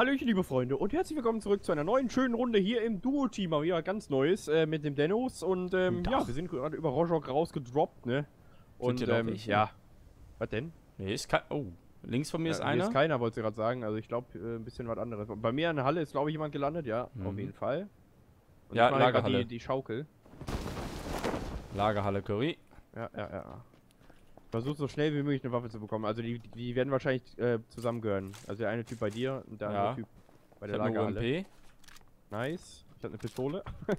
Hallöchen, liebe Freunde, und herzlich willkommen zurück zu einer neuen schönen Runde hier im Duo-Team. Mal wieder ganz Neues äh, mit dem Dennos. Und ähm, ja, wir sind gerade über Rojok rausgedroppt, ne? Und ähm, welche? ja. Was denn? Nee, ist kein. Oh, links von mir Ja, ist einer. ist keiner, wollte ich gerade sagen. Also ich glaube, äh, ein bisschen was anderes. Bei mir in der Halle ist, glaube ich, jemand gelandet, ja, auf Mhm. jeden Fall. Und Ja, ich Lagerhalle. Die, die Schaukel. Lagerhalle Curry. Ja, ja, ja. Versuch so schnell wie möglich eine Waffe zu bekommen. Also die, die werden wahrscheinlich äh, zusammengehören. Also der eine Typ bei dir und der Ja. andere Typ bei Ich der Lagerhalle. Nice. Ich hab eine Pistole.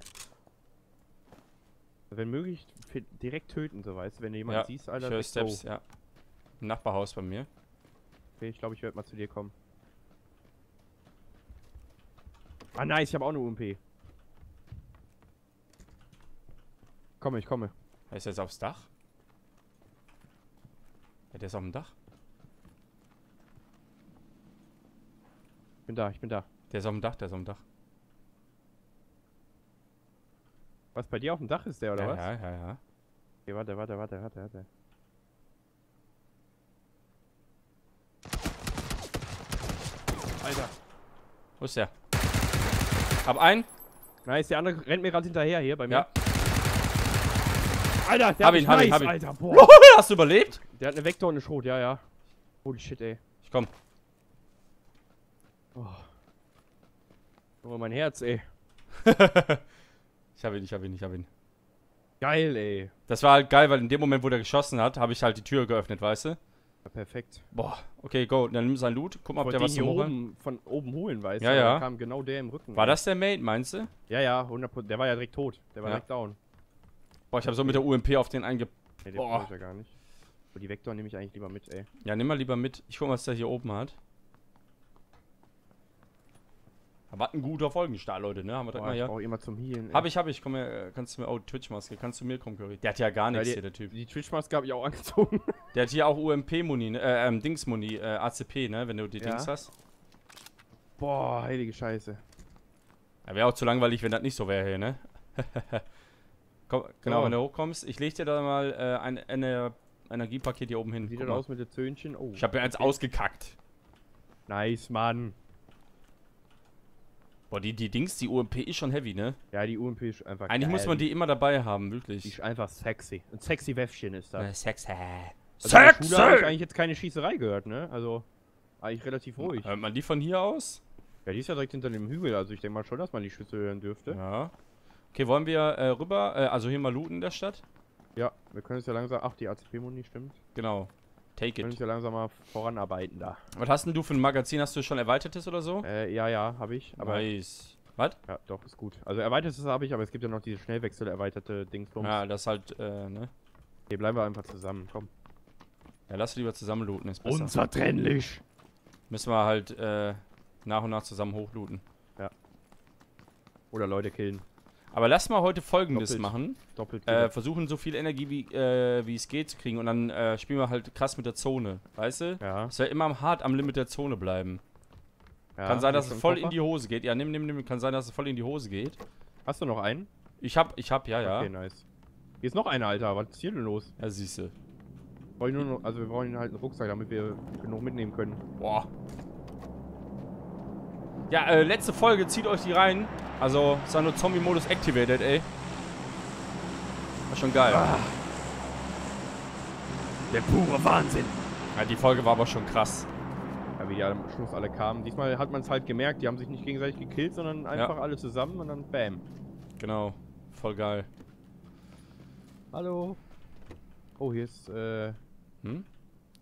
Wenn möglich, direkt töten, so weißt du. Wenn du jemanden Ja, siehst, ich Alter, höre let's go. Steps, ja. Im Nachbarhaus bei mir. Okay, ich glaube, ich werde mal zu dir kommen. Ah, nice, ich habe auch eine UMP. Komme, ich komme. Ist der jetzt aufs Dach? Ja, der ist auf dem Dach. Ich bin da, ich bin da. Der ist auf dem Dach, der ist auf dem Dach. Was, bei dir auf dem Dach ist der, oder ja, was? ja, ja, ja. Okay, warte, warte, warte, warte, warte. Alter. Wo ist der? Hab einen. Nice, der andere rennt mir gerade hinterher hier bei mir. Ja. Alter, der Hab ihn, hab ihn, nice, hab ihn. Alter, boah. Hast du überlebt? Der hat eine Vektor und eine Schrot, ja, ja. Holy shit, ey. Ich komm. Oh, mein Herz, ey. Ich hab ihn, ich hab ihn, ich hab ihn. Geil, ey. Das war halt geil, weil in dem Moment, wo der geschossen hat, habe ich halt die Tür geöffnet, weißt du? Ja, perfekt. Boah, okay, go. Dann nimm sein Loot. Guck mal, ob der was hier oben, von oben holen, weißt Ja, du? ja. Da kam genau der im Rücken. War ey. das der Mate, meinst du? Ja, ja, 100 Der war ja direkt tot. Der war Ja. direkt down. Boah, ich habe so mit der UMP auf den einge... Nee, den Boah. brauch ich ja gar nicht. Aber die Vektor nehme ich eigentlich lieber mit, ey. Ja, nimm mal lieber mit. Ich guck mal, was der hier oben hat. Aber hat ein guter Folgenstart, Leute, ne? Haben wir direkt Boah, mal ich hier. brauche immer zum Healen. ey. Hab ich, hab ich. Komm her, äh, kannst du mir... Oh, Twitch-Maske. Kannst du mir kommen, Curry? Der hat ja gar Ja, nichts die- hier, der Typ. Die Twitch-Maske habe ich auch angezogen. Der hat hier auch UMP-Muni, ne? Äh, ähm, Dings-Muni, äh, ACP, ne? Wenn du die Ja. Dings hast. Boah, heilige Scheiße. Ja, wäre auch zu langweilig, wenn das nicht so wäre hier, ne? Komm, genau, So. wenn du hochkommst. Ich leg dir da mal äh, ein, eine Energiepaket hier oben hin. Wie sieht das aus mit den Zöhnchen? Oh. Ich hab mir eins ausgekackt. Nice, Mann. Boah, die, die Dings, die UMP ist schon heavy, ne? Ja, die UMP ist einfach Eigentlich muss geil. man die immer dabei haben, Die wirklich. ist einfach sexy. Ein sexy Wäffchen ist das. Äh, Sex, hä? Also der Schule habe ich eigentlich jetzt keine Schießerei gehört, ne? Also, eigentlich relativ ruhig. Hört man die von hier aus? Ja, die ist ja direkt hinter dem Hügel, also ich denke mal schon, dass man die Schüsse hören dürfte. Ja. Okay, wollen wir äh, rüber, äh, also hier mal looten in der Stadt? Ja, wir können es ja langsam. Ach, die ACP-Muni stimmt. Genau. Wir Take können it. uns ja langsam mal voranarbeiten da. Was hast denn du für ein Magazin? Hast du schon erweitertes oder so? Äh, ja, ja, habe ich. Aber nice. Was? ja, doch, ist gut. Also erweitertes habe ich, aber es gibt ja noch diese Schnellwechsel erweiterte Dingsbums. Ja, das halt, äh, ne? Hier bleiben wir einfach zusammen, komm. Ja, lass lieber zusammen looten, ist besser. Unzertrennlich. Müssen wir halt, äh, nach und nach zusammen hochlooten. Oder Leute killen. Aber lass mal heute folgendes Doppelt. machen. Doppelt. Äh, versuchen so viel Energie wie, äh, wie es geht zu kriegen und dann äh, spielen wir halt krass mit der Zone. Weißt du? ja, Es soll immer hart am Limit der Zone bleiben. ja. Kann sein, dass es voll einen in die Koffer? Hose geht. Ja, nimm, nimm, nimm. Kann sein, dass es voll in die Hose geht. Hast du noch einen? Ich hab, ich hab, ja, ja. Okay, nice. Hier ist noch einer, Alter. Was ist hier denn los? Ja, siehste. Wollen nur noch, also wir brauchen halt einen Rucksack, damit wir genug mitnehmen können. Boah. Ja, äh, letzte Folge, zieht euch die rein. Also, ist ja nur Zombie-Modus activated, ey. War schon geil. Ah. Der pure Wahnsinn. Ja, die Folge war aber schon krass. Ja, wie die am Schluss alle kamen. Diesmal hat man es halt gemerkt, die haben sich nicht gegenseitig gekillt, sondern einfach alle zusammen und dann bam. Genau. Voll geil. Hallo. Oh, hier ist, äh, Hm?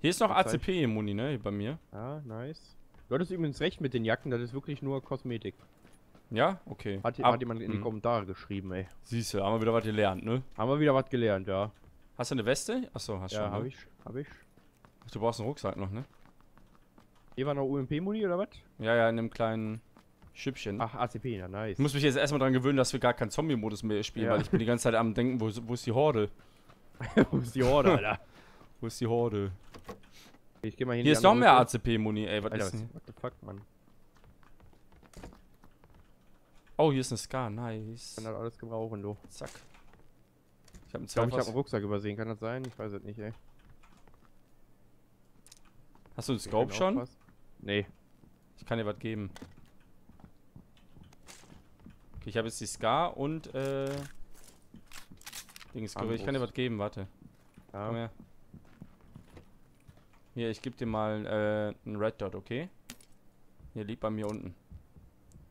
Hier ist noch ACP-Muni, ne? Bei mir. ja, nice. Du hattest übrigens recht mit den Jacken, das ist wirklich nur Kosmetik. Ja? Okay. Hat, Ab- hat jemand in die hm. Kommentare geschrieben, ey. Siehste, haben wir wieder was gelernt, ne? Haben wir wieder was gelernt, ja. Hast du eine Weste? Achso, hast ja, schon. hab ne? ich, hab ich. Ach, du brauchst einen Rucksack noch, ne? Hier war noch UMP-Muni oder was? Ja, ja, in einem kleinen Schüppchen. Ach, ACP, ja, nice. Ich muss mich jetzt erstmal dran gewöhnen, dass wir gar keinen Zombie-Modus mehr spielen, Ja. weil ich bin die ganze Zeit am denken, wo, ist- wo ist die Horde? Wo ist die Horde, Alter? Wo ist die Horde? Ich geh mal hin. Hier ist noch mehr ACP-Muni, ey. Was Alter, ist denn? what the fuck, Mann? Oh, hier ist eine Scar, nice. Kann das alles gebrauchen, du. Zack. Ich hab einen Ich glaube, ich habe Zweifach. einen Rucksack übersehen, kann das sein? Ich weiß es nicht, ey. Hast du einen Hier Scope schon? aufpassen. Nee. Ich kann dir was geben. Okay, ich habe jetzt die Scar und, äh... Dings, ich kann dir was geben, warte. Ja. Komm her. Hier, ich gebe dir mal äh, einen Red Dot, okay? Hier liegt bei mir unten.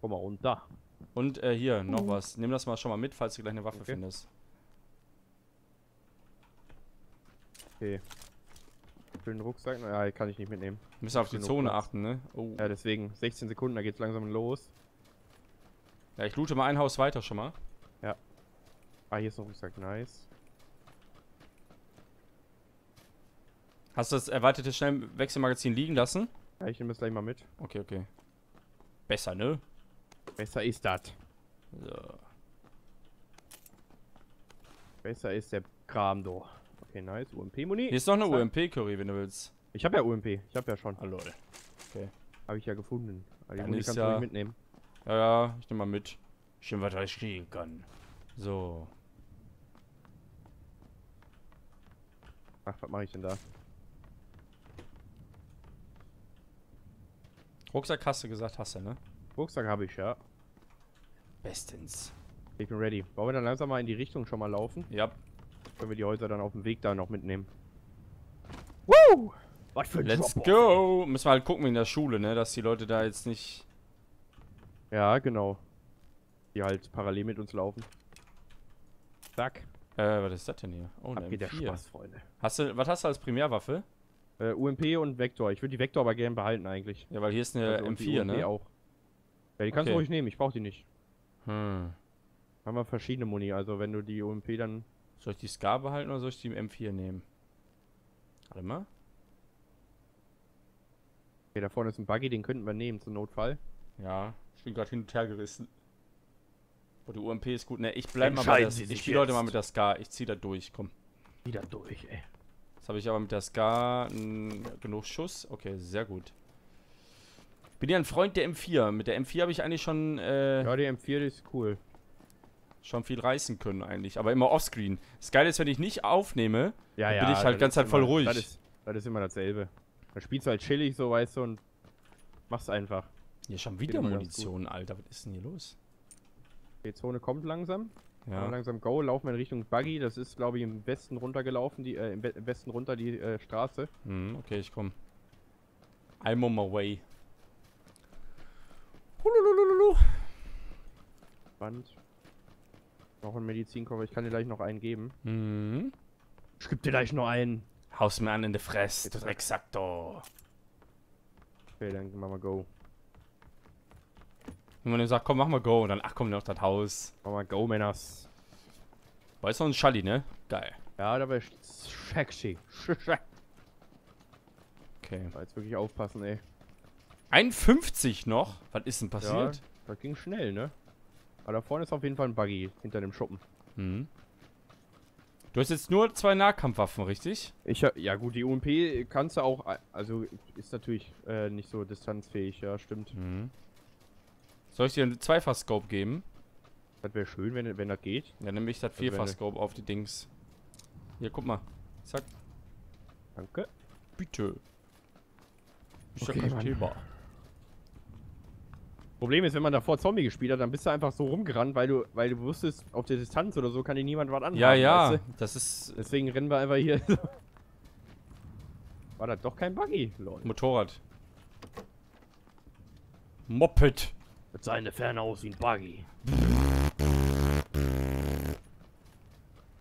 Komm mal runter. Und äh, hier, noch uh. was. Nimm das mal schon mal mit, falls du gleich eine Waffe okay. findest. Okay. Für den Rucksack? Ja, kann ich nicht mitnehmen. Müssen auf die Zone achten, ne? Oh. Ja, deswegen. 16 Sekunden, da geht's langsam los. Ja, ich loote mal ein Haus weiter schon mal. Ja. Ah, hier ist ein Rucksack. Nice. Hast du das erweiterte Schnellwechselmagazin liegen lassen? Ja, ich nehme es gleich mal mit. Okay, okay. Besser, ne? Besser ist das. So. Besser ist der Kram doch. Okay, nice. UMP-Muni. Hier ist noch eine UMP-Curry, wenn du willst. Ich habe ja UMP. Ich habe ja schon. Hallo. Okay. Habe ich ja gefunden. Aber die Muni kannst ja... du nicht mitnehmen. Ja, ja, ich nehme mal mit. Schön, was ich kriegen kann. So. Ach, was mache ich denn da? Rucksack hast du gesagt, hast du, ne? Rucksack habe ich, ja. Bestens. Ich bin ready. Wollen wir dann langsam mal in die Richtung schon mal laufen? Ja. Können wir die Häuser dann auf dem Weg da noch mitnehmen. Woo! Was für ein Let's go! Müssen wir halt gucken in der Schule, ne? Dass die Leute da jetzt nicht... Ja, genau. Die halt parallel mit uns laufen. Zack. Äh, was ist das denn hier? Oh, ne, der Spaß, Freunde. Hast du, was hast du als Primärwaffe? Äh, UMP und Vektor. Ich würde die Vektor aber gerne behalten eigentlich. Ja, weil hier ist eine also M4, ne? auch. Ja, die kannst okay. du ruhig nehmen. Ich brauche die nicht. Hm. Haben wir verschiedene Muni. Also wenn du die UMP dann... Soll ich die Scar behalten oder soll ich die M4 nehmen? Warte mal. Okay, da vorne ist ein Buggy, den könnten wir nehmen zum Notfall. Ja, ich bin gerade hin und her gerissen. Aber die UMP ist gut. Ne, ich bleib mal bei der... Ich spiele heute mal mit der Scar. Ich zieh da durch, komm. Wieder durch, ey habe ich aber mit der Ska genug Schuss. Okay, sehr gut. Ich bin ja ein Freund der M4. Mit der M4 habe ich eigentlich schon... Äh, ja, die M4 ist cool. Schon viel reißen können eigentlich. Aber immer offscreen. Das Geile ist, wenn ich nicht aufnehme, ja, ja, bin ich halt ganz halt voll ruhig. Das ist, das ist immer dasselbe. Da spielst du halt chillig so, weißt du, und machst einfach. Hier schon wieder Munition, Alter. Was ist denn hier los? Die Zone kommt langsam. Ja. langsam go, laufen wir in Richtung Buggy. Das ist, glaube ich, im Westen runtergelaufen, die, äh, im, Westen runter die äh, Straße. Mhm, okay, ich komme. I'm on my way. Spannend. Noch ein Medizinkoffer, ich kann dir gleich noch einen geben. Mhm. Ich geb dir gleich noch einen. Haus mir an in der Fresse, Drecksactor. Okay, dann machen wir go. Und man sagt, komm, mach mal Go. Und dann, ach komm, noch das Haus. Mach mal Go, Männers. War jetzt noch ein Schalli, ne? Geil. Ja, da wäre sexy. Okay. Da jetzt wirklich aufpassen, ey. 51 noch? Was ist denn passiert? Ja, das ging schnell, ne? Aber da vorne ist auf jeden Fall ein Buggy hinter dem Schuppen. Mhm. Du hast jetzt nur zwei Nahkampfwaffen, richtig? Ich ja gut, die UMP kannst du auch, also ist natürlich äh, nicht so distanzfähig, ja, stimmt. Mhm. Soll ich dir einen Zweifach-Scope geben? Das wäre schön, wenn, wenn das geht. Ja, nehme ich das also Vierfach-Scope auf die Dings. Hier, guck mal. Zack. Danke. Bitte. Ist ja kein Thema. Problem ist, wenn man davor Zombie gespielt hat, dann bist du einfach so rumgerannt, weil du, weil du wusstest, auf der Distanz oder so kann dir niemand was anhaben. Ja, ja, weißt du? das ist... Deswegen rennen wir einfach hier. War das doch kein Buggy, Lol. Motorrad. Moped. Mit seiner Ferne aus wie ein Buggy.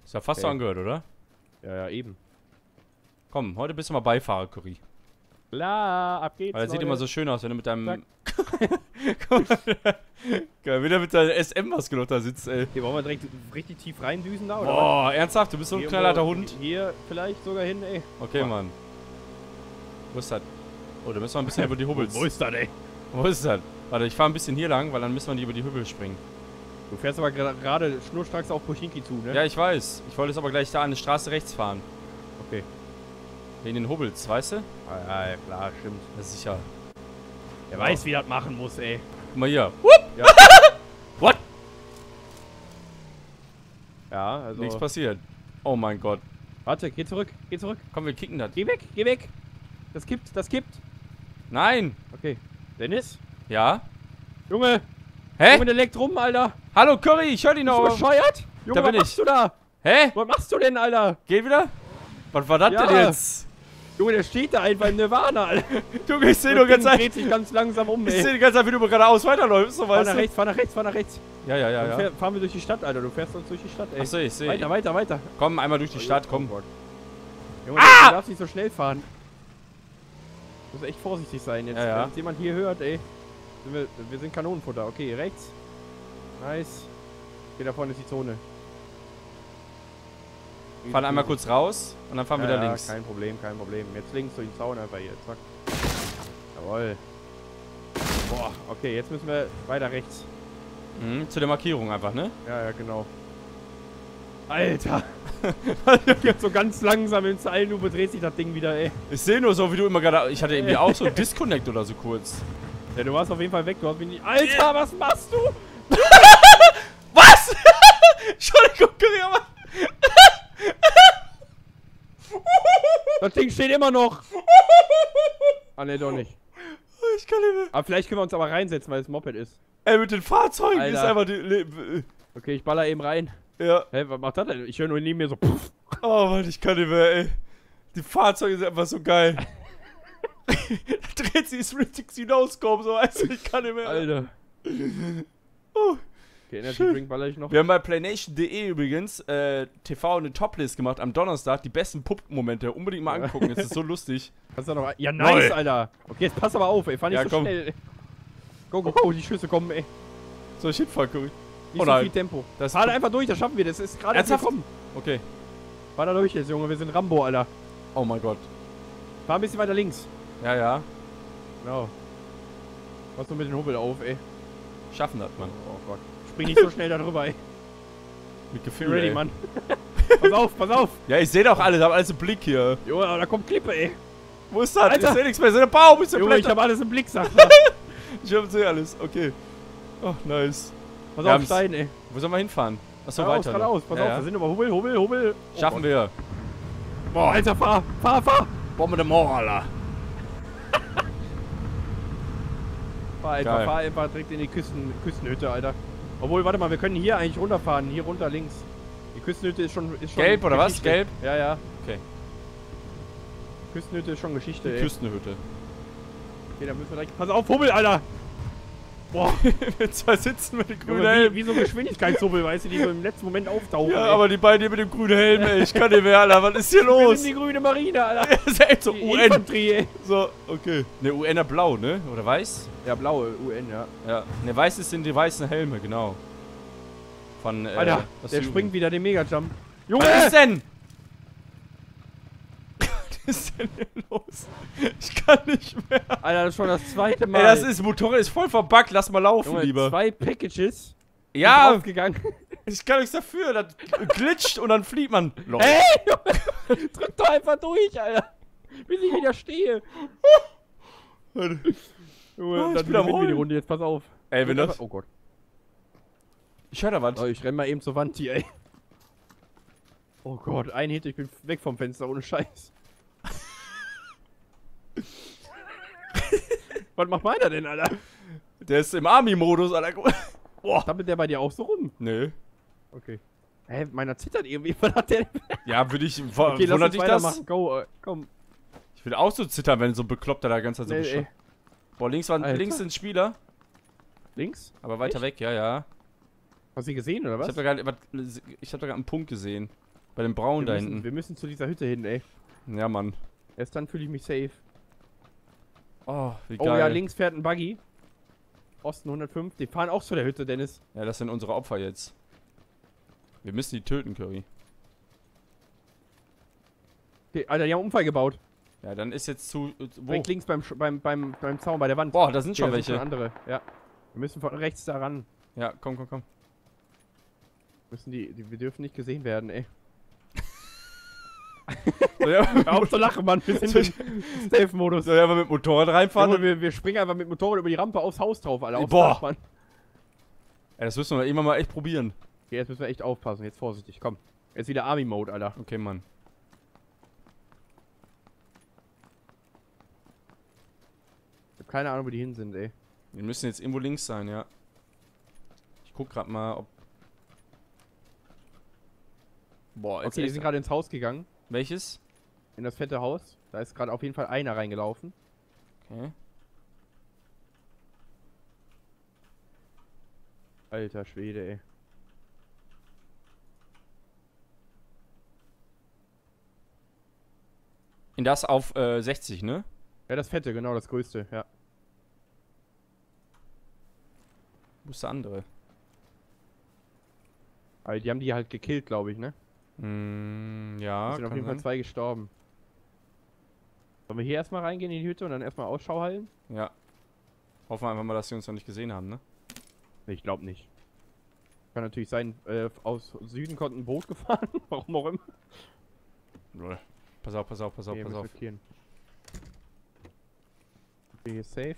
Ist ja fast okay. so angehört, oder? Ja, ja, eben. Komm, heute bist du mal Beifahrer, Curry. Klar, ab geht's. Weil das sieht immer so schön aus, wenn du mit deinem. Geil, wie der mit deiner SM-Maske noch da sitzt, ey. Hier wollen wir direkt richtig tief reindüsen da, oder? Boah, ernsthaft? Du bist so ein knallharter Hund. Hier vielleicht sogar hin, ey. Okay, Boah. Mann. Wo ist das? Oh, da müssen wir ein bisschen über die Hubbels. Wo ist das, ey? Wo ist das? Warte, ich fahre ein bisschen hier lang, weil dann müssen wir nicht über die Hügel springen. Du fährst aber gerade schnurstracks auf Pochinki zu, ne? Ja, ich weiß. Ich wollte jetzt aber gleich da an die Straße rechts fahren. Okay. Wegen den Hubbels, weißt du? Ah, ja, klar, stimmt. Das ist sicher. Er ja. weiß, wie er das machen muss, ey. Guck mal hier. Whoop! Ja. What? Ja, also... Nichts passiert. Oh mein Gott. Warte, geh zurück, geh zurück. Komm, wir kicken das. Geh weg, geh weg. Das kippt, das kippt. Nein. Okay. Dennis? Ja? Junge! Hä? Junge, der leckt rum, Alter! Hallo Curry, ich höre dich Bist du noch. bescheuert? Junge, Da was bin machst ich. du da? Hä? Was machst du denn, Alter? Geht wieder? Was war das Ja. denn jetzt? Junge, der steht da einfach im Nirvana, Alter. Junge, ich sehe Das nur ganz dreht sich ganz langsam um, Ich ey. sehe die ganze Zeit, wie du geradeaus weiterläufst, so Fahr weißt nach du. rechts, fahr nach rechts, fahr nach rechts. Ja, ja, ja, Dann ja. fahren wir durch die Stadt, Alter. Du fährst uns durch die Stadt, ey. Achso, ich sehe. Weiter, weiter, weiter. Komm, einmal durch die Stadt, komm. Oh Gott. Junge, Ah! du darfst nicht so schnell fahren. Du musst echt vorsichtig sein jetzt. Ja, ja. Wenn jemand hier hört, ey. Sind wir, wir sind Kanonenfutter. Okay, rechts. Nice. Okay, da vorne ist die Zone. Fahren einmal kurz raus und dann fahren wir ja, wieder ja, links. Kein Problem, kein Problem. Jetzt links durch den Zaun einfach hier. Zack. Jawoll. Boah, okay, jetzt müssen wir weiter rechts. Mhm, zu der Markierung einfach, ne? Ja, ja, genau. Alter! So ganz langsam in Zeillupe dreht sich das Ding wieder, ey. Ich sehe nur so, wie du immer gerade. Ich hatte irgendwie auch so einen Disconnect oder so kurz. Ja, du warst auf jeden Fall weg, du hast mich nicht. Alter, was machst du? Was? Entschuldigung, aber. Das Ding steht immer noch. Ah, ne, doch nicht. Ich kann nicht mehr. Aber vielleicht können wir uns aber reinsetzen, weil es Moped ist. Ey, mit den Fahrzeugen ist Alter. einfach die. Okay, ich baller eben rein. Ja. Hä, was macht das denn? Ich höre nur neben mir so. Pff. Oh Mann, ich kann nicht mehr, ey. Die Fahrzeuge sind einfach so geil. da dreht sich das richtig hinauskommen, so weißt du, ich kann nicht mehr. Alter. Oh. Okay, Energy Schön. Drink baller ich noch. Wir haben bei PlayNation.de übrigens äh, TV eine Toplist gemacht am Donnerstag. Die besten Pupp-Momente. Unbedingt mal angucken, es ist so lustig. Kannst du noch. Ja, nice, Neu. Alter. Okay, jetzt pass aber auf, ey. Fahr nicht Ja, so komm. schnell. Go, go, go. Die Schüsse kommen, ey. Soll ich hinfahren, Curry? Nicht Oh so nein. viel Tempo. Das Fahr da einfach durch, das schaffen wir. Das ist gerade erst Ernsthaft? gekommen. Okay. Fahr da durch jetzt, Junge. Wir sind Rambo, Alter. Oh mein Gott. Fahr ein bisschen weiter links. Ja, ja. Genau. Pass nur mit den Hubbel auf, ey. Schaffen das, Mann. Oh Gott. Spring nicht so schnell da drüber, ey. Mit Gefühl, ready, ey. Mann. pass auf, pass auf. Ja, ich sehe doch alles, hab alles im Blick hier. Junge, da kommt Klippe, ey. Wo ist das? Alter. Ich sehe nichts mehr. Sehe einen Baum, ich sehe Junge, ich hab alles im Blick, sag. Ich hab sehe alles. Okay. Oh, nice. Pass Wir auf. Stein, ey. Wo sollen wir hinfahren? Achso, Geradeaus, weiter. geradeaus. Pass ja, auf, ja. da sind aber Hubbel, Hubbel, Hubbel. Oh Schaffen Gott. wir. Boah, Alter, fahr, fahr, fahr. Bombe de Morala. Fahr einfach, Geil. fahr einfach direkt in die Küsten, Küstenhütte, Alter. Obwohl, warte mal, wir können hier eigentlich runterfahren. Hier runter links. Die Küstenhütte ist schon. Ist schon Gelb oder was? Geschichte. Gelb? Ja, ja. Okay. Küstenhütte ist schon Geschichte, ey. Küstenhütte. Okay, dann müssen wir direkt. Pass auf, Hubbel, Alter! Boah, mit zwei Sitzen mit den grünen Junge, wie, Helmen. wie so Geschwindigkeitshubbel, weißt du, die so im letzten Moment auftauchen. Ja, ey. aber die beiden hier mit dem grünen Helm, ey. Ich kann nicht mehr, Alter. Was ist hier Wir los? sind die grüne Marine, Alter. Das ist echt so Die UN. Infanterie, ey. So, okay. Ne, UNer blau, ne? Oder weiß? Ja, blaue UN, ja. Ja. Ne, weiß ist sind die weißen Helme, genau. Von, äh, Alter, der springt wieder den Megajump. Junge! Was ist denn? Was ist denn hier los? Ich kann nicht mehr. Alter, das ist schon das zweite Mal. Ey, das ist, Motorrad ist voll verbuggt. Lass mal laufen, Junge, lieber. zwei Packages. Ja, Aufgegangen. ich kann nichts dafür. Das glitscht und dann flieht man. Lol. Ey, Junge! Drück doch einfach durch, Alter. Bis ich wieder stehe. Junge, Oh, dann am wir die. Runde jetzt, pass auf. Ey, wenn das. Oh Gott. Ich höre da was. Oh, ich renn mal eben zur Wand hier, ey. Oh Gott, ein Hit, ich bin weg vom Fenster, ohne Scheiß. Was macht meiner denn, Alter? Der ist im Army-Modus, Alter. Boah. Dampelt der bei dir auch so rum? Nö. Okay. Hä, meiner zittert irgendwie. Was hat der denn? Ja, würde ich. Okay, lass wundert uns dich das? Go, äh, komm. Ich will auch so zittern, wenn so ein Bekloppter da ganz so Nee, ey. Boah, links, waren, Alter. links sind Spieler. Links? Aber weiter Echt? weg, ja, ja. Hast du sie gesehen, oder Ich da gerade was- ich hab da gerade einen Punkt gesehen. Bei dem Braun wir, da müssen, hinten. wir müssen zu dieser Hütte hin, ey. Ja, Mann. Erst dann fühle ich mich safe. Oh, wie Oh geil. ja, links fährt ein Buggy. Osten 105. Die fahren auch zu der Hütte, Dennis. Ja, das sind unsere Opfer jetzt. Wir müssen die töten, Curry. Okay, Alter, die haben einen Unfall gebaut. Ja, dann ist jetzt zu. Äh, wo? Direkt links beim, beim, beim, beim Zaun, bei der Wand. Boah, da sind Okay, schon da sind welche. andere. Ja. Wir müssen von rechts da ran. Ja, komm, komm, komm. Müssen die, die, wir dürfen nicht gesehen werden, ey. Soll ich Hör auf zu lachen, Mann. Wir sind im Stealth-Modus. soll ich einfach mit Motorrad reinfahren? Junge, wir, wir springen einfach mit Motorrad über die Rampe aufs Haus drauf, Alter. Aufs Boah. Dach, Mann. Ey, das müssen wir irgendwann mal echt probieren. Okay, jetzt müssen wir echt aufpassen. Jetzt vorsichtig, komm. Jetzt wieder Army-Mode, Alter. Okay, Mann. Jetzt habe keine Ahnung, wo die hin sind, ey. Die müssen jetzt irgendwo links sein, ja. Ich guck gerade mal, ob... Boah, jetzt Okay, die sind gerade ins Haus gegangen. Welches? In das fette Haus. Da ist gerade auf jeden Fall einer reingelaufen. Okay. Alter Schwede, ey. In das auf äh, 60, ne? Ja, das fette, genau, das größte, ja. Wo ist der andere? Aber die haben die halt gekillt, glaube ich, ne? Mm, ja. Es sind auf jeden Fall zwei gestorben. Sollen wir hier erstmal reingehen in die Hütte und dann erstmal Ausschau halten? Ja. Hoffen wir einfach mal, dass sie uns noch nicht gesehen haben, ne? Ich glaube nicht. Kann natürlich sein, äh, aus Süden konnte ein Boot gefahren, warum auch immer. Null. Pass auf, pass auf, pass auf, okay, pass auf. Markieren. Okay, hier safe.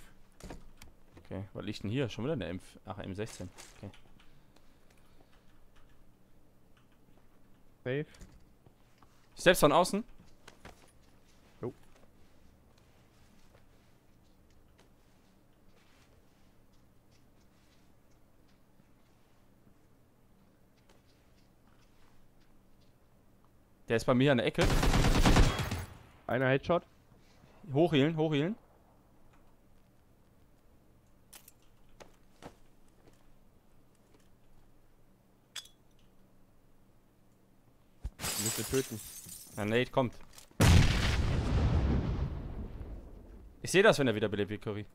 Okay, was liegt denn hier? Schon wieder eine M... Ach, M16. Okay. Safe. Steps von außen? Jo. Der ist bei mir an der Ecke. Einer Headshot. Hochhielen, hochhielen. Müsste töten. Ja, Nate kommt. Ich sehe das, wenn er wieder belebt wird, Curry.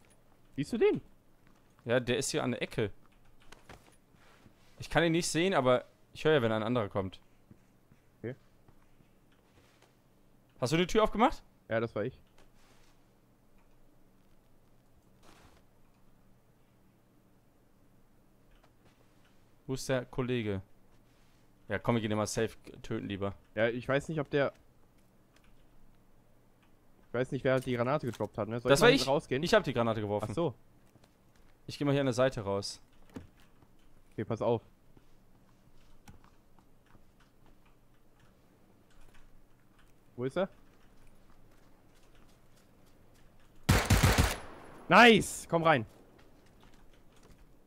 Siehst du den? Ja, der ist hier an der Ecke. Ich kann ihn nicht sehen, aber ich höre ja, wenn ein anderer kommt. Hast du die Tür aufgemacht? Ja, das war ich. Wo ist der Kollege? Ja, komm, wir gehen immer safe töten lieber. Ja, ich weiß nicht, ob der... Ich weiß nicht, wer die Granate gedroppt hat, ne? Soll das ich war ich. Rausgehen? Ich habe die Granate geworfen. Ach so. Ich gehe mal hier an der Seite raus. Okay, pass auf. Wo ist er? Nice! Komm rein.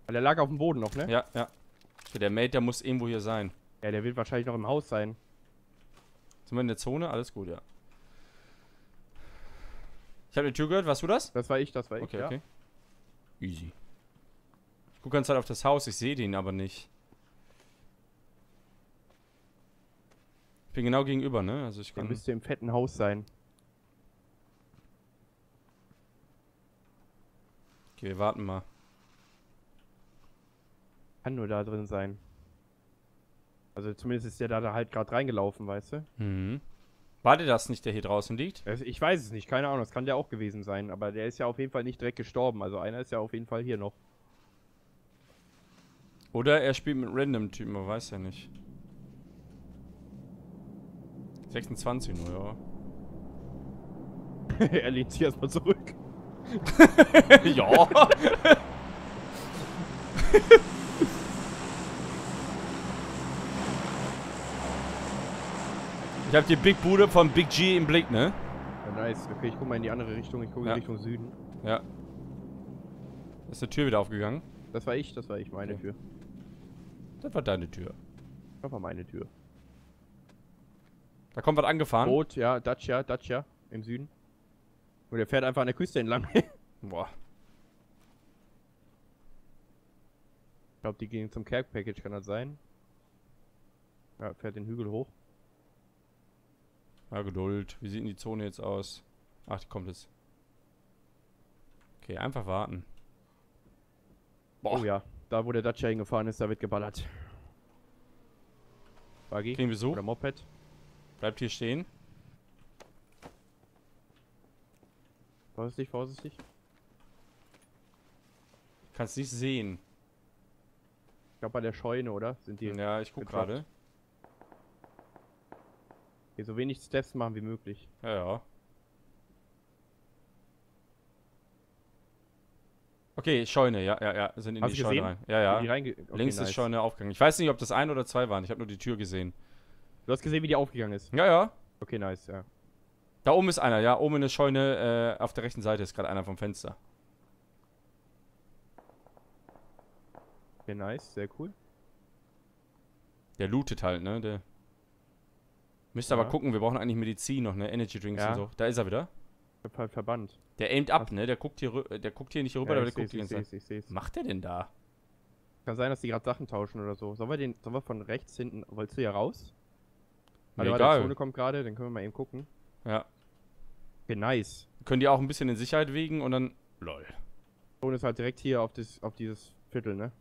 Weil der lag auf dem Boden noch, ne? Ja, ja. Okay, der Mate, der muss irgendwo hier sein. Ja, der wird wahrscheinlich noch im Haus sein. Sind wir in der Zone? Alles gut, ja. Ich habe die Tür gehört, warst du das? Das war ich, das war ich, okay, ja. Okay, Easy. Ich gucke ganz halt auf das Haus, ich sehe den aber nicht. bin genau gegenüber, ne? Also ich kann. Der müsste im fetten Haus sein. Okay, wir warten mal. Kann nur da drin sein. Also zumindest ist der da halt gerade reingelaufen, weißt du? Mhm. War der das nicht, der hier draußen liegt? Ich weiß es nicht, keine Ahnung, das kann der auch gewesen sein. Aber der ist ja auf jeden Fall nicht direkt gestorben. Also einer ist ja auf jeden Fall hier noch. Oder er spielt mit Random-Typen, man weiß ja nicht. 26 nur, ja. er lehnt sich erstmal zurück. ja. ich hab die Big Bude von Big G im Blick, ne? Ja, nice. Okay, ich guck mal in die andere Richtung. Ich gucke ja. in Richtung Süden. Ja. Ist die Tür wieder aufgegangen? Das war ich, das war ich, meine okay. Tür. Das war deine Tür. Das war meine Tür. Da kommt was angefahren. Boot, ja, Dacia, Dacia, im Süden. Und der fährt einfach an der Küste entlang. Boah. Ich glaube, die gehen zum Care Package, kann das sein? Ja, fährt den Hügel hoch. Ja, Geduld. Wie sieht denn die Zone jetzt aus? Ach, die kommt jetzt. Okay, einfach warten. Boah. Oh ja, da wo der Dacia hingefahren ist, da wird geballert. Buggy? Kriegen wir so? Oder Moped? Bleibt hier stehen. Vorsichtig, vorsichtig. Kannst nicht sehen. Ich glaube bei der Scheune, oder? Sind die. Ja, ich guck gerade. Hier so wenig Steps machen wie möglich. Ja, ja. Okay, Scheune, ja, ja, ja, sind in Hast die Scheune gesehen? rein. Ja, ja. ja okay, Links nice. ist Scheune aufgegangen. Ich weiß nicht, ob das ein oder zwei waren. Ich habe nur die Tür gesehen. Du hast gesehen, wie die aufgegangen ist. Ja, ja. Okay, nice, ja. Da oben ist einer, ja. Oben in der Scheune, äh, auf der rechten Seite ist gerade einer vom Fenster. Okay, nice, sehr cool. Der lootet halt, ne? Der Müsste Ja. aber gucken, wir brauchen eigentlich Medizin noch, ne? Energy Drinks Ja. und so. Da ist er wieder. Ich hab halt verbannt. Der aimt ab, ne? Der guckt hier, rü- der guckt hier nicht rüber, Ja, aber der guckt die ich ganze Zeit. ich seh's. Was macht der denn da? Kann sein, dass die gerade Sachen tauschen oder so. Sollen wir den, sollen wir von rechts hinten, wolltest du ja raus? Mir Warte mal, der egal. Zone kommt gerade, dann können wir mal eben gucken. Ja. Okay, nice. Können die auch ein bisschen in Sicherheit wiegen und dann. Lol. Zone ist halt direkt hier auf, das, auf dieses Viertel, ne?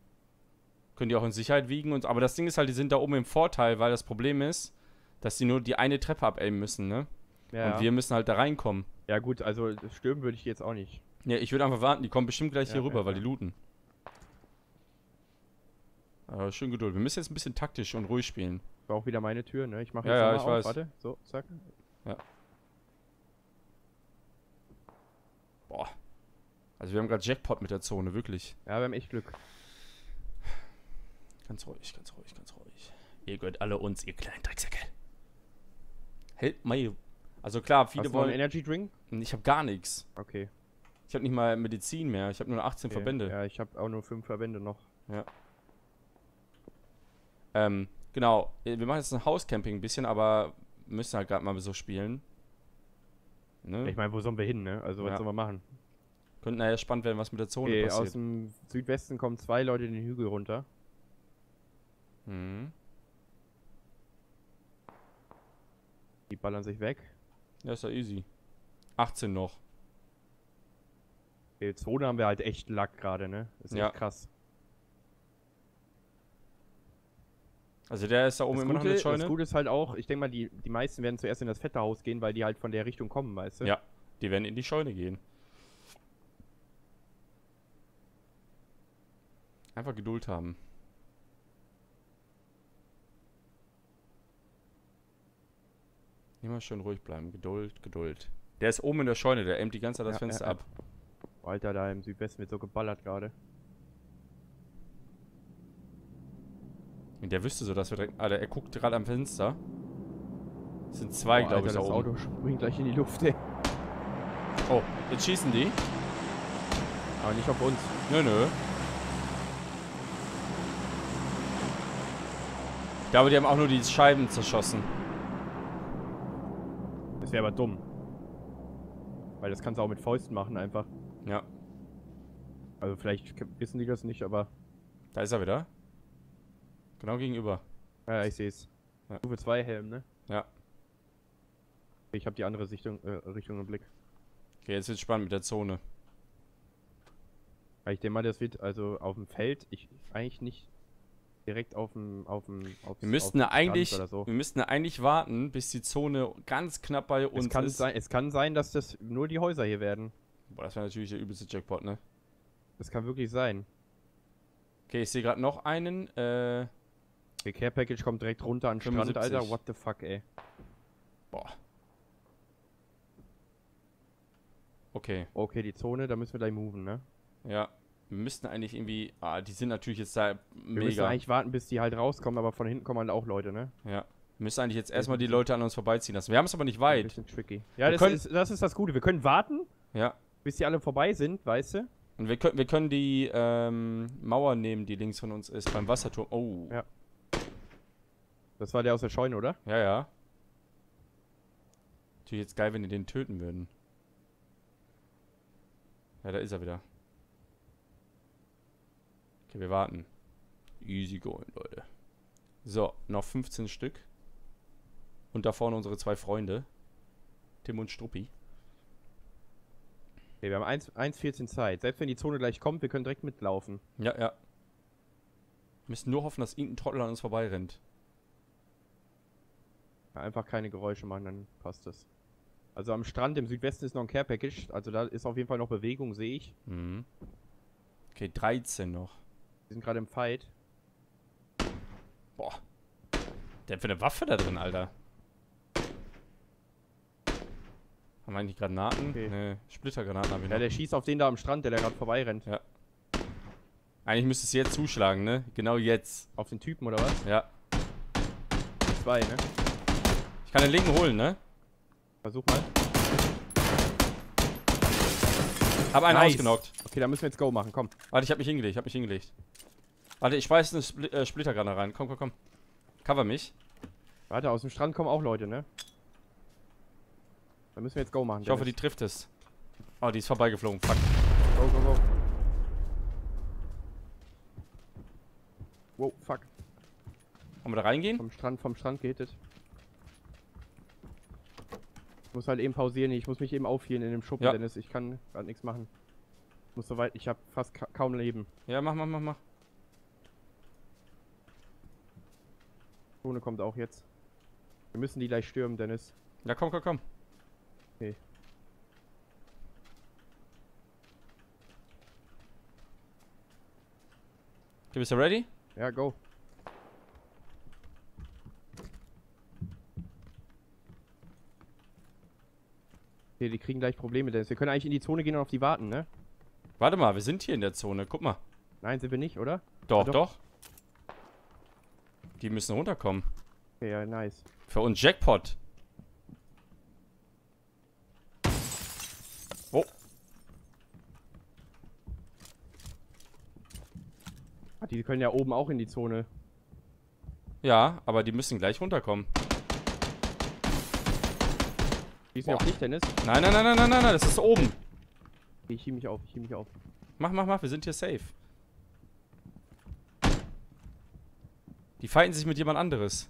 Können die auch in Sicherheit wiegen und. Aber das Ding ist halt, die sind da oben im Vorteil, weil das Problem ist, dass die nur die eine Treppe abaimen müssen, ne? Ja, Und wir müssen halt da reinkommen. ja gut, also stürmen würde ich jetzt auch nicht. Ja, ich würde einfach warten, die kommen bestimmt gleich Ja, hier rüber, ja, weil ja. die looten. Aber schön Geduld. Wir müssen jetzt ein bisschen taktisch und ruhig spielen. War auch wieder meine Tür, ne? Ich mache Ja, jetzt ja, mal ich auf. weiß. Warte, so, zack. Boah. Also wir haben gerade Jackpot mit der Zone, wirklich. Ja, wir haben echt Glück. Ganz ruhig, ganz ruhig, ganz ruhig. Ihr gehört alle uns, ihr kleinen Drecksäcke. Help my. Also klar, viele Hast du noch einen wollen. Energy Drink? Ich habe gar nichts. Okay. Ich habe nicht mal Medizin mehr. Ich habe nur 18 okay. Verbände. Ja, ich habe auch nur fünf Verbände noch. Ähm, genau. Wir machen jetzt ein Hauscamping ein bisschen, aber müssen halt gerade mal so spielen. Ne? Ich meine, wo sollen wir hin, ne? Also, was Ja. sollen wir machen? Könnte nachher spannend werden, was mit der Zone Okay, aus passiert. dem Südwesten kommen zwei Leute den Hügel runter. Mhm. Die ballern sich weg. Ja, ist ja easy. 18 noch. Okay, Zone haben wir halt echt Lack gerade, ne? Ist echt Ja. krass. Also der ist da oben Das immer noch Gute, der Scheune. das Gute ist halt auch, ich denke mal, die, die meisten werden zuerst in das fette Haus gehen, weil die halt von der Richtung kommen, weißt du? Ja. Die werden in die Scheune gehen. Einfach Geduld haben. Immer schön ruhig bleiben. Geduld, Geduld. Der ist oben in der Scheune, der aimt die ganze Zeit das Ja, Fenster ja, ab. Oh, Alter, da im Südwesten wird so geballert gerade. Und der wüsste so, dass wir direkt. Alter, er guckt gerade am Fenster. Es sind zwei, Boah, glaube ich, da das oben. Auto springt gleich in die Luft, ey. Oh, jetzt schießen die. Aber nicht auf uns. Nö, nö. Ich glaube, die haben auch nur die Scheiben zerschossen. Das wäre aber dumm. Weil das kannst du auch mit Fäusten machen einfach. Ja, Also vielleicht wissen die das nicht, aber da ist er wieder. Genau gegenüber. ja, ich sehe es. Ja. Stufe 2 Helm, ne? Ja. Ich habe die andere Sichtung, äh, Richtung im Blick. Okay, jetzt wird's spannend mit der Zone. Weil ich denke mal, das wird also auf dem Feld, ich eigentlich nicht direkt auf dem auf dem Wir müssten ja eigentlich, wir müssten ja eigentlich warten, bis die Zone ganz knapp bei uns Es kann, ist. sein, es kann sein, dass das nur die Häuser hier werden. Boah, das wäre natürlich der übelste Jackpot, ne? Das kann wirklich sein. Okay, ich sehe gerade noch einen. Äh, Der Care Package kommt direkt runter an den Strand, 75. Alter. What the fuck, ey. boah. Okay, Okay, die Zone, da müssen wir gleich moven, ne? ja. Wir müssten eigentlich irgendwie. Ah, die sind natürlich jetzt da Wir müssen mega. eigentlich warten, bis die halt rauskommen, aber von hinten kommen halt auch Leute, ne? Ja. Wir müssen eigentlich jetzt erstmal die Leute an uns vorbeiziehen lassen. Wir haben es aber nicht weit. Ein bisschen tricky. Ja, das ist, das ist das Gute. Wir können warten, Ja. bis die alle vorbei sind, weißt du? Und wir können, wir können die ähm, Mauer nehmen, die links von uns ist, beim Wasserturm. Oh. Ja. Das war der aus der Scheune, oder? Ja, ja. Natürlich jetzt geil, wenn die den töten würden. Ja, da ist er wieder. Okay, wir warten. Easy going, Leute. So, noch 15 Stück. Und da vorne unsere zwei Freunde. Tim und Struppi. Okay, wir haben 1 1,14 Zeit. Selbst wenn die Zone gleich kommt, wir können direkt mitlaufen. Ja, ja. Wir müssen nur hoffen, dass irgendein Trottel an uns vorbeirennt. Ja, einfach keine Geräusche machen, dann passt das. Also am Strand im Südwesten ist noch ein Care Package. Also da ist auf jeden Fall noch Bewegung, sehe ich. Mhm. Okay, 13 noch. Wir sind gerade im Fight. Boah. Der hat für eine Waffe da drin, Alter. Haben wir eigentlich Granaten? Okay. Nee, Splittergranaten haben wir Ja, noch. der schießt auf den da am Strand, der da gerade vorbeirennt. Eigentlich müsste es jetzt zuschlagen, ne? Genau jetzt. Auf den Typen oder was? Ja. Zwei, ne? Ich kann den linken holen, ne? Versuch mal. Hab einen Nice. ausgenockt. Okay, da müssen wir jetzt Go machen, komm. Warte, ich hab mich hingelegt, ich hab mich hingelegt. Warte, ich weiß eine Spl äh, Splittergranate rein. Komm, komm, komm. Cover mich. Warte, aus dem Strand kommen auch Leute, ne? Da müssen wir jetzt Go machen. Ich hoffe, die trifft es. Oh, die ist vorbeigeflogen. Fuck. Go, go, go. Wow, fuck. Wollen wir da reingehen? Vom Strand, vom Strand geht es. Ich muss halt eben pausieren. Ich muss mich eben aufhielen in dem Schuppen, Ja. Dennis. Ich kann gerade nichts machen. Ich muss soweit. Ich habe fast ka kaum Leben. Ja, mach, mach, mach, mach. Zone kommt auch jetzt. Wir müssen die gleich stürmen, Dennis. Ja, komm, komm, komm. Okay. Okay, bist du ready? Ja, go. Okay, die kriegen gleich Probleme, Dennis. Wir können eigentlich in die Zone gehen und auf die warten, ne? Warte mal, wir sind hier in der Zone. Guck mal. Nein, sind wir nicht, oder? Doch, doch. doch. Die müssen runterkommen. Ja, nice. Für uns Jackpot. Oh, Ah, die können ja oben auch in die Zone. ja, aber die müssen gleich runterkommen. Wir Boah. auf dich, Dennis? Nein, nein, nein, nein, nein, nein, nein, das ist oben. Ich hieb mich auf, ich hieb mich auf. Mach, mach, mach, wir sind hier safe. Die fighten sich mit jemand anderes.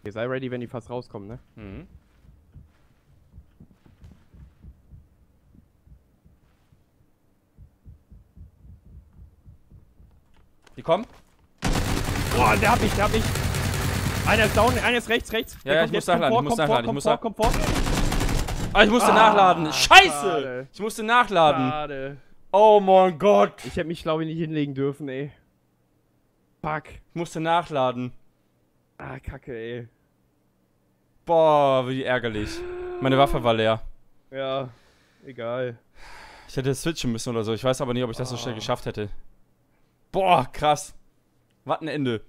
Okay, sei ready, wenn die fast rauskommen, ne? Mhm. Die kommen? Boah, der hat mich, der hat mich. Einer ist down, einer ist rechts, rechts. Ja, ja, ich muss nachladen, vor, ich muss vor, nachladen, ich muss vor, nach- kommt vor. Ah, ich musste Ah, nachladen. Scheiße! schade. Ich musste nachladen. Schade. Oh mein Gott. Ich hätte mich, glaube ich, nicht hinlegen dürfen, ey. Fuck. Ich musste nachladen. Ah, kacke, ey. Boah, wie ärgerlich. Meine Waffe war leer. Ja, egal. Ich hätte switchen müssen oder so. Ich weiß aber nicht, ob ich das so schnell Ah. geschafft hätte. Boah, krass. Was ein Ende.